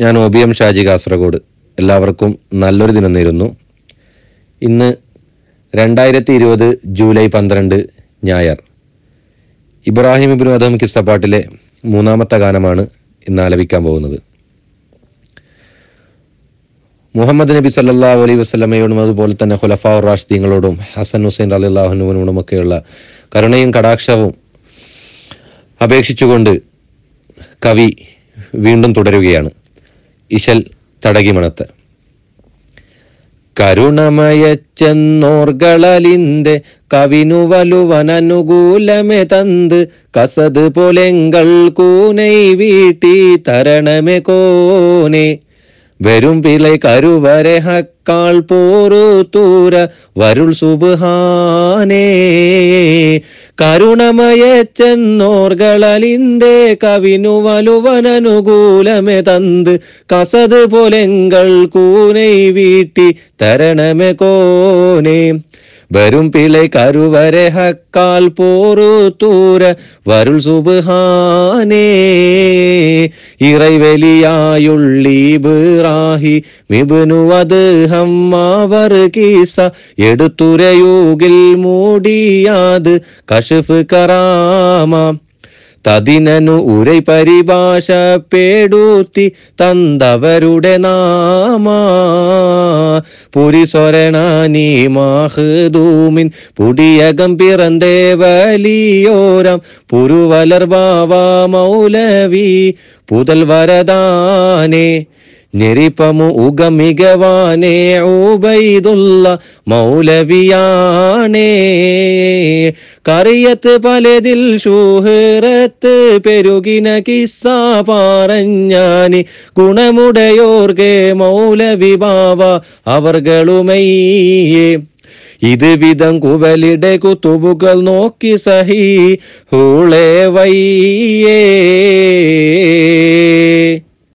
ഞാൻ O B M Shaji Kasaragod. എല്ലാവർക്കും നല്ലൊരു ദിനം നേരുന്നു. ഇന്ന് രണ്ടായിരത്തി ഇരുപത് ജൂലൈ പന്ത്രണ്ട് ഞായർ. ഇബ്രാഹിം ഇബിൻ അദം കിസ്തപ്പാട്ടിലെ മൂന്നാമത്തെ ഗാനമാണ് ഇന്ന് ആലപിക്കാൻ പോകുന്നത്. മുഹമ്മദ് നബി സല്ലാ അലൈഹി വസ്ലമയോടും അതുപോലെ തന്നെ ഖുലഫാ റാഷിദീങ്ങളോടും ഹസൻ ഹുസൈൻ അലിള്ളാഹുനുവിനോടും ഒക്കെയുള്ള കരുണയും കടാക്ഷവും അപേക്ഷിച്ചുകൊണ്ട് കവി വീണ്ടും തുടരുകയാണ്. ഇശൽ തടകിമണത്ത്. കരുണമയച്ചെന്നോർകളലിന്റെ കവിനു വലുവനനുകൂലമെ തന്ത് കസത് പോലെങ്കൾ കൂനൈ വീട്ടി തരണമെ കോനെ. വരും പിളை കരുവരെ ഹക്കാൾ പോരു തൂര വരുൾ സുബാനേ കരുണമയച്ചെന്നോർകളലിന്റെ കവിനു വലുവനനുകൂലമെ തന്ത് കസത് പോലെങ്കൾ കൂനൈ വീട്ടി തരണമെ കോനെ. വരും പിളை കരുവരെ ഹക്കാൽ പോരു തൂര വരുൾ സുബാനേ ഇറൈവലിയായുള്ളി ബിറാഹി മിബുനു അത് ഹമ്മാവർ കീസ എടുത്തുരയൂകിൽ മൂടിയാത് കഷഫ് കറാമ തതിനു ഉരൈ പരിഭാഷ പേടൂത്തി തന്തവരുടെ നാമ. പുരിസ്വരണാനി മാഹദൂമിൻ പുടിയകം പിറന്തേ വലിയോരം പുരുവലർ ബാവ മൗലവി പുതൽ വരദാനേ ഞെരിപ്പമു ഉഗമികവാനേ ഊബൈദുള്ള മൗലവിയാണേ. കറിയത്ത് പലതിൽ ഷൂഹറത്ത് പെരുകിന കിസ്സ പറഞ്ഞാനി ഗുണമുടയോർഗെ മൗലവി ബാവ അവർകളുമയ്യേ. ഇത് വിധം കുവലിടെ കുത്തുബുകൾ നോക്കി സഹി ഹൂളേ വയ്യേ.